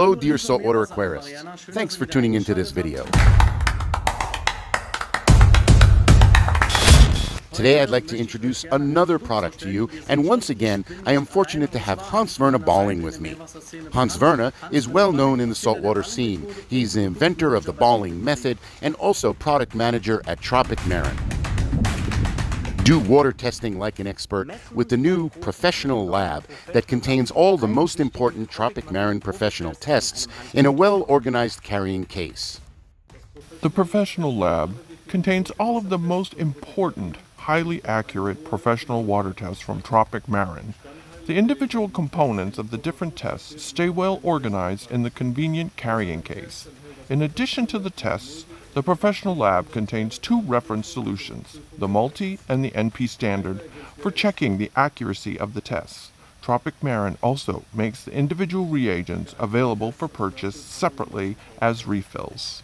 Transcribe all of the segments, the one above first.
Hello, dear saltwater aquarists. Thanks for tuning into this video. Today, I'd like to introduce another product to you, and once again, I am fortunate to have Hans Werner Balling with me. Hans Werner is well known in the saltwater scene. He's the inventor of the Balling method and also product manager at Tropic Marin. Do water testing like an expert with the new Professional Lab that contains all the most important Tropic Marin professional tests in a well organized carrying case. The Professional Lab contains all of the most important, highly accurate professional water tests from Tropic Marin. The individual components of the different tests stay well organized in the convenient carrying case. In addition to the tests, the Professional Lab contains two reference solutions, the Multi and the NP Standard, for checking the accuracy of the tests. Tropic Marin also makes the individual reagents available for purchase separately as refills.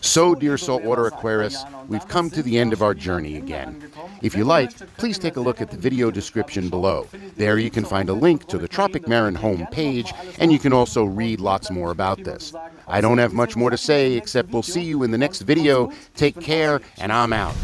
So, dear saltwater aquarists, we've come to the end of our journey again. If you like, please take a look at the video description below. There you can find a link to the Tropic Marin home page, and you can also read lots more about this. I don't have much more to say, except we'll see you in the next video. Take care, and I'm out.